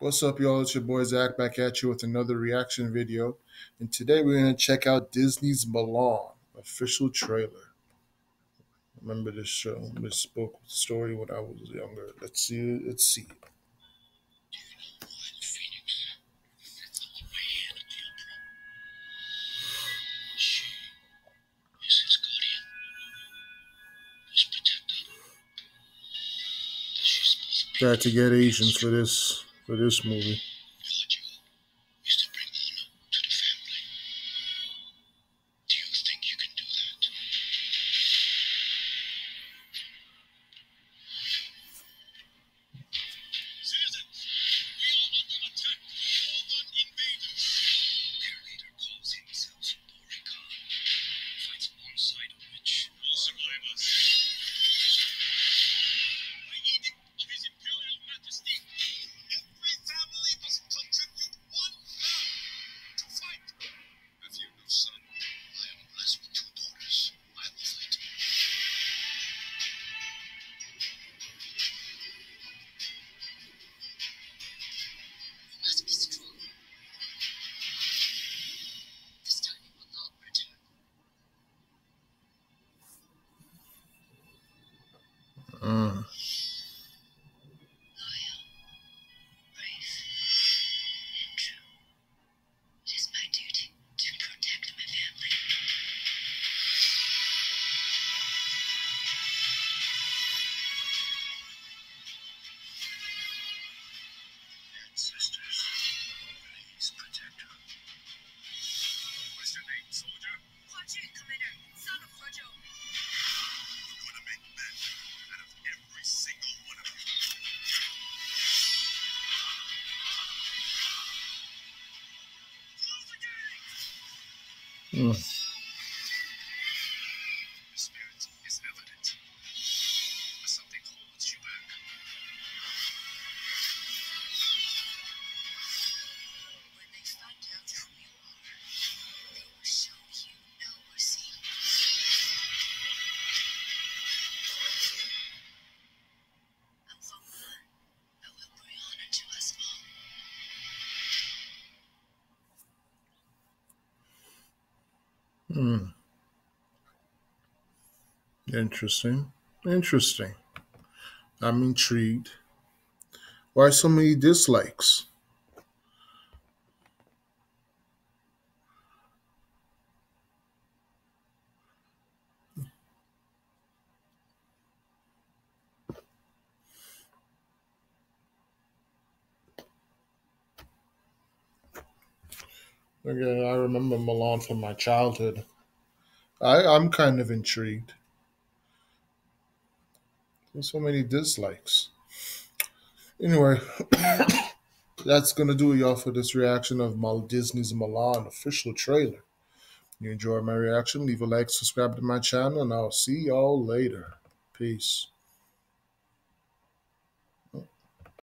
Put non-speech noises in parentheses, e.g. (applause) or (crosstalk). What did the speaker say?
What's up, y'all? It's your boy Zach back at you with another reaction video. And today we're going to check out Disney's Mulan official trailer. Remember this show, this book story when I was younger. Let's see. Let's see. Got to get Asians for this for this movie. Nossa. Hmm. Interesting. Interesting. I'm intrigued. Why so many dislikes? Again, I remember Mulan from my childhood. I, I'm kind of intrigued. There's so many dislikes. Anyway, (coughs) that's gonna do it, y'all, for this reaction of Mal Disney's Mulan official trailer. If You enjoyed my reaction? Leave a like, subscribe to my channel, and I'll see y'all later. Peace.